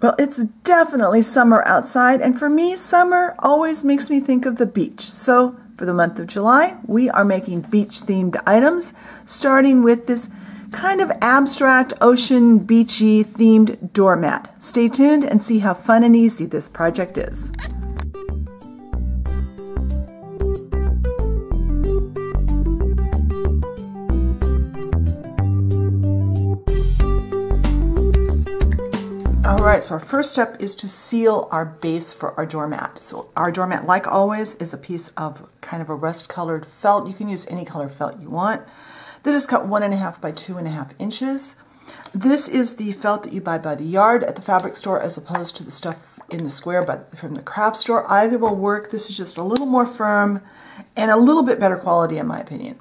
Well, it's definitely summer outside, and for me, summer always makes me think of the beach. So, for the month of July, we are making beach themed items, starting with this kind of abstract, ocean, beachy themed doormat. Stay tuned and see how fun and easy this project is. Right, so our first step is to seal our base for our doormat. So our doormat, like always, is a piece of kind of a rust colored felt. You can use any color felt you want. That is cut one and a half by two and a half inches. This is the felt that you buy by the yard at the fabric store as opposed to the stuff in the square but from the craft store. Either will work. This is just a little more firm and a little bit better quality in my opinion.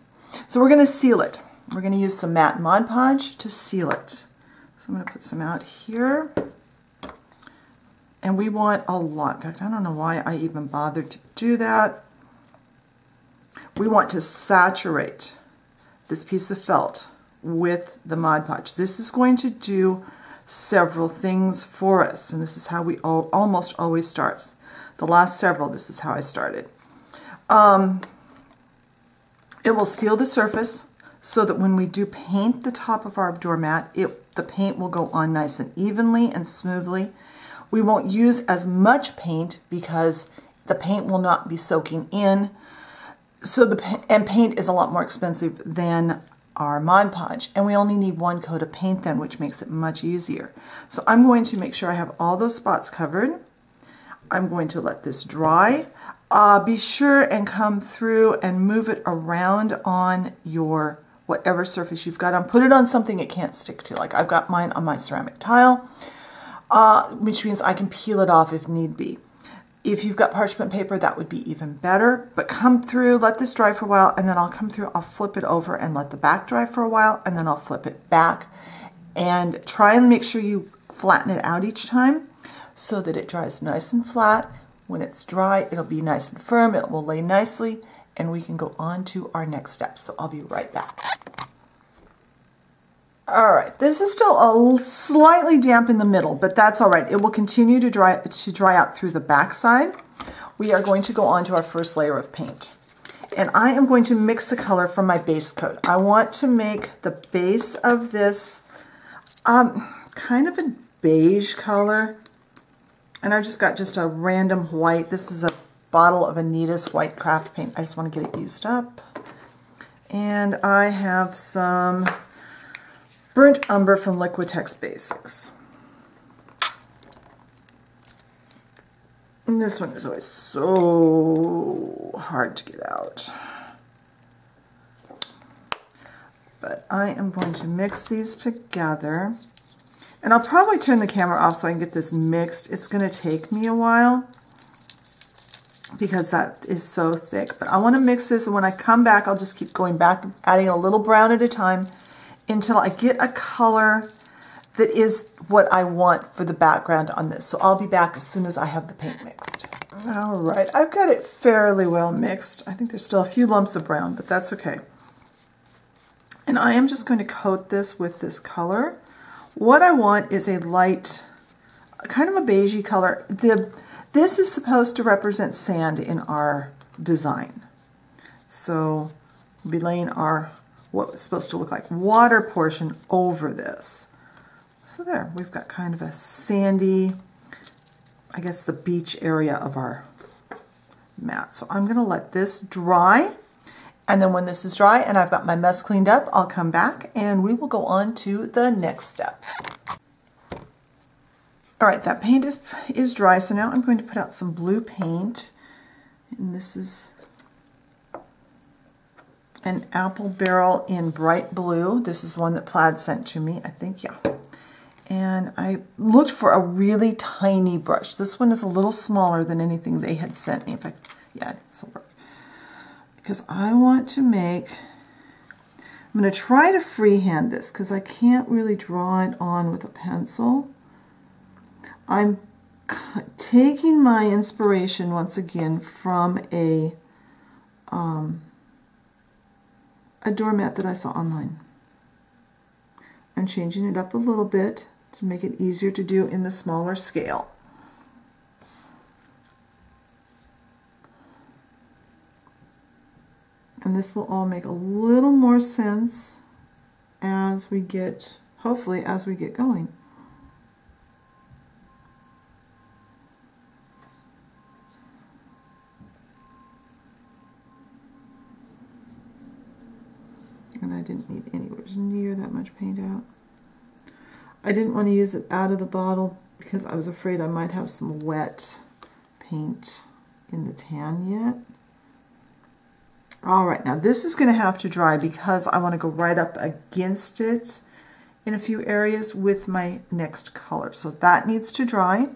So we're going to seal it. We're going to use some matte Mod Podge to seal it. So I'm going to put some out here. And we want a lot. In fact, I don't know why I even bothered to do that. We want to saturate this piece of felt with the Mod Podge. This is going to do several things for us, and this is how we almost always starts. The last several, this is how I started. Um, it will seal the surface so that when we do paint the top of our doormat, it, the paint will go on nice and evenly and smoothly. We won't use as much paint because the paint will not be soaking in. So the and paint is a lot more expensive than our Mod Podge. And we only need one coat of paint then, which makes it much easier. So I'm going to make sure I have all those spots covered. I'm going to let this dry. Uh, be sure and come through and move it around on your whatever surface you've got on. Put it on something it can't stick to. Like I've got mine on my ceramic tile uh, which means I can peel it off if need be. If you've got parchment paper, that would be even better. But come through, let this dry for a while, and then I'll come through, I'll flip it over and let the back dry for a while, and then I'll flip it back. And try and make sure you flatten it out each time so that it dries nice and flat. When it's dry, it'll be nice and firm, it will lay nicely, and we can go on to our next step. So I'll be right back. All right, this is still a slightly damp in the middle, but that's all right. It will continue to dry, to dry out through the back side. We are going to go on to our first layer of paint. And I am going to mix the color from my base coat. I want to make the base of this um, kind of a beige color. And I've just got just a random white. This is a bottle of Anita's white craft paint. I just want to get it used up. And I have some Burnt Umber from Liquitex Basics. And this one is always so hard to get out. But I am going to mix these together. And I'll probably turn the camera off so I can get this mixed. It's going to take me a while because that is so thick. But I want to mix this, and when I come back, I'll just keep going back, adding a little brown at a time until I get a color that is what I want for the background on this. So I'll be back as soon as I have the paint mixed. All right, I've got it fairly well mixed. I think there's still a few lumps of brown, but that's okay. And I am just going to coat this with this color. What I want is a light, kind of a beigey color. The, this is supposed to represent sand in our design. So we'll be laying our what was supposed to look like water portion over this. So there, we've got kind of a sandy, I guess the beach area of our mat. So I'm going to let this dry. And then when this is dry and I've got my mess cleaned up, I'll come back and we will go on to the next step. All right, that paint is, is dry. So now I'm going to put out some blue paint. And this is an apple barrel in bright blue. This is one that Plaid sent to me, I think, yeah. And I looked for a really tiny brush. This one is a little smaller than anything they had sent me. In fact, yeah, this will work. Because I want to make, I'm going to try to freehand this because I can't really draw it on with a pencil. I'm taking my inspiration once again from a um, a doormat that I saw online. I'm changing it up a little bit to make it easier to do in the smaller scale. And this will all make a little more sense as we get, hopefully, as we get going. And I didn't need anywhere near that much paint out. I didn't want to use it out of the bottle because I was afraid I might have some wet paint in the tan yet. All right, now this is going to have to dry because I want to go right up against it in a few areas with my next color. So that needs to dry.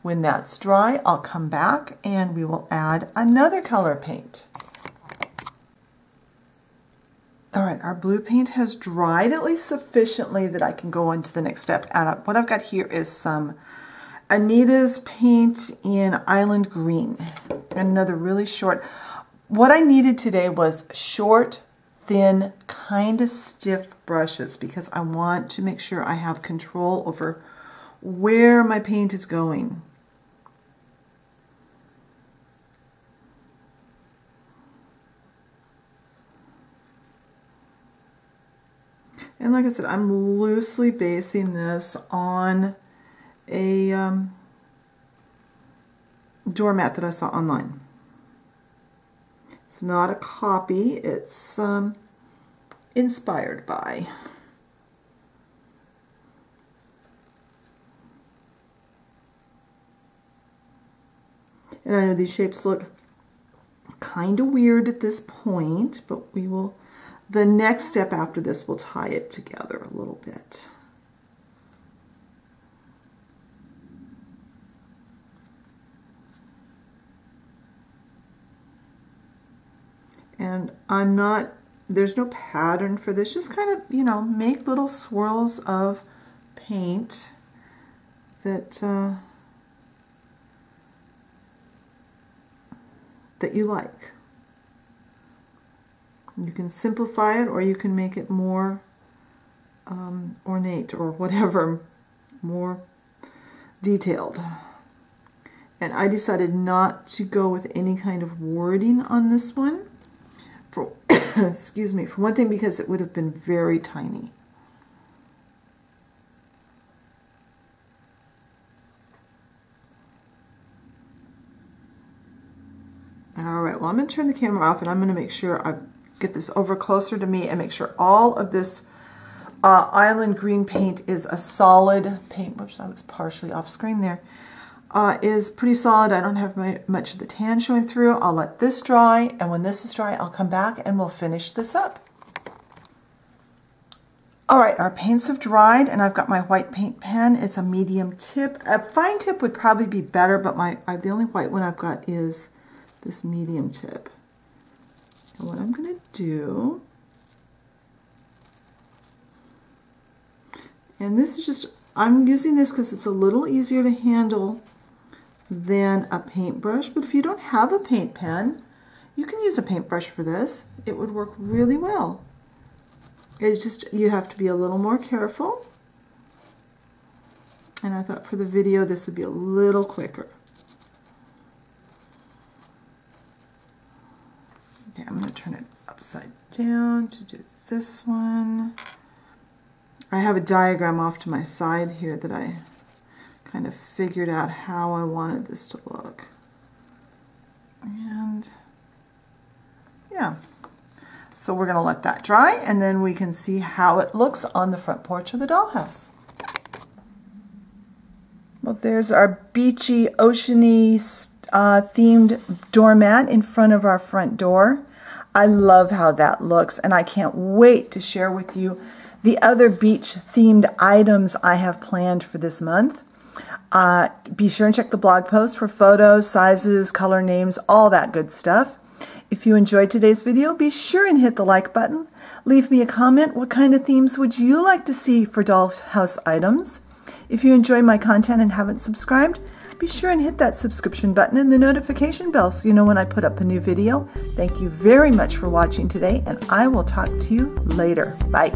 When that's dry, I'll come back and we will add another color paint. All right, our blue paint has dried at least sufficiently that I can go on to the next step. And uh, what I've got here is some Anita's paint in Island Green. Another really short. What I needed today was short, thin, kind of stiff brushes because I want to make sure I have control over where my paint is going. And like I said, I'm loosely basing this on a um, doormat that I saw online. It's not a copy, it's um, inspired by. And I know these shapes look kind of weird at this point, but we will, the next step after this will tie it together a little bit. And I'm not, there's no pattern for this. Just kind of, you know, make little swirls of paint that, uh, that you like. You can simplify it or you can make it more um, ornate or whatever, more detailed. And I decided not to go with any kind of wording on this one for excuse me, for one thing because it would have been very tiny. All right, well, I'm going to turn the camera off and I'm going to make sure I get this over closer to me and make sure all of this uh, island green paint is a solid paint. Whoops, I was partially off screen there uh, is pretty solid. I don't have my, much of the tan showing through. I'll let this dry, and when this is dry, I'll come back and we'll finish this up. All right, our paints have dried, and I've got my white paint pen. It's a medium tip. A fine tip would probably be better, but my I, the only white one I've got is this medium tip. And what I'm going to do, and this is just, I'm using this because it's a little easier to handle than a paintbrush. But if you don't have a paint pen, you can use a paintbrush for this. It would work really well. It's just, you have to be a little more careful. And I thought for the video, this would be a little quicker. Okay, I'm going to turn it upside down to do this one. I have a diagram off to my side here that I kind of figured out how I wanted this to look. And yeah, so we're going to let that dry and then we can see how it looks on the front porch of the dollhouse. Well, there's our beachy, oceany uh, themed doormat in front of our front door. I love how that looks and I can't wait to share with you the other beach themed items I have planned for this month. Uh, be sure and check the blog post for photos, sizes, color names, all that good stuff. If you enjoyed today's video, be sure and hit the like button. Leave me a comment. What kind of themes would you like to see for Dollhouse items? If you enjoy my content and haven't subscribed, be sure and hit that subscription button and the notification bell so you know when I put up a new video. Thank you very much for watching today, and I will talk to you later. Bye.